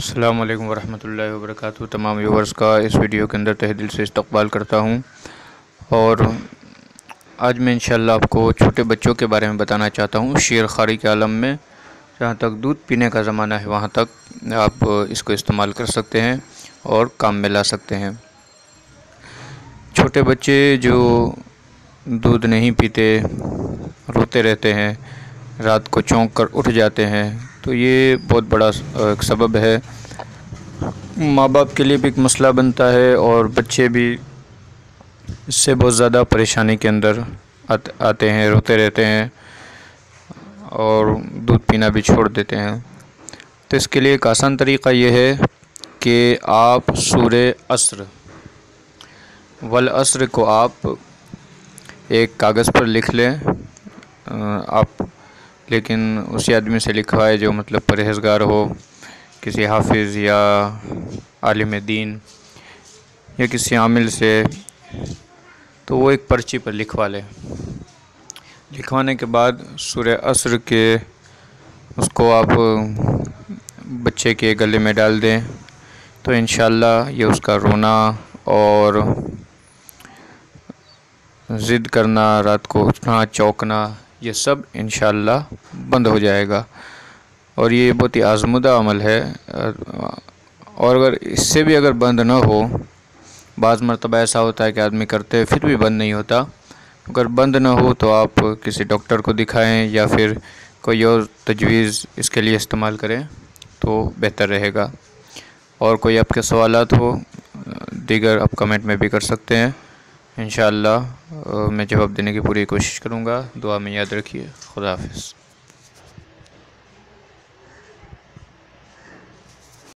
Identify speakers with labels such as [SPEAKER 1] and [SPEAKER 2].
[SPEAKER 1] السلام علیکم ورحمۃ اللہ وبرکاتہ۔ تمام ویورز کا اس ویڈیو کے اندر تہ دل سے استقبال کرتا ہوں۔ اور آج میں انشاءاللہ آپ کو چھوٹے بچوں کے بارے میں بتانا چاہتا ہوں، شیر خاری کے عالم میں، جہاں تک دودھ پینے کا زمانہ ہے، وہاں تک آپ اس کو استعمال کر سکتے ہیں اور کام میں لا سکتے ہیں۔ چھوٹے بچے جو دودھ نہیں پیتے، روتے رہتے ہیں رات کو چونک کر اٹھ جاتے ہیں۔ تو یہ بہت بڑا ایک سبب ہے۔ ماں باپ کے لیے بھی ایک مسئلہ بنتا ہے اور بچے بھی اس سے بہت زیادہ پریشانی کے اندر آتے ہیں، روتے رہتے ہیں اور دودھ پینا بھی چھوڑ دیتے ہیں۔ تو اس کے لیے ایک آسان طریقہ یہ ہے کہ آپ سور عصر والعصر کو آپ ایک کاغذ پر لکھ لیں۔ آپ لیکن اسی آدمی سے لکھوائے جو مطلب پرہیزگار ہو، کسی حافظ یا عالم دین یا کسی عامل سے، تو وہ ایک پرچی پر لکھوا لے۔ لکھوانے کے بعد سورہ عصر کے اس کو آپ بچے کے گلے میں ڈال دیں، تو انشاءاللہ یہ اس کا رونا اور ضد کرنا، رات کو اٹھنا، چوکنا یہ سب انشاءاللہ بند ہو جائے گا۔ اور یہ بہت ہی آزمودہ عمل ہے۔ اور اگر اس سے بھی اگر بند نہ ہو، بعض مرتبہ ایسا ہوتا ہے کہ آدمی کرتے پھر بھی بند نہیں ہوتا۔ اگر بند نہ ہو تو آپ کسی ڈاکٹر کو دکھائیں یا پھر کوئی اور تجویز اس کے لیے استعمال کریں تو بہتر رہے گا۔ اور کوئی آپ کے سوالات ہو، دیگر آپ کمنٹ میں بھی کر سکتے ہیں۔ انشاءاللہ میں جواب دینے کی پوری کوشش کروں گا۔ دعا میں یاد رکھیے۔ خدا حافظ۔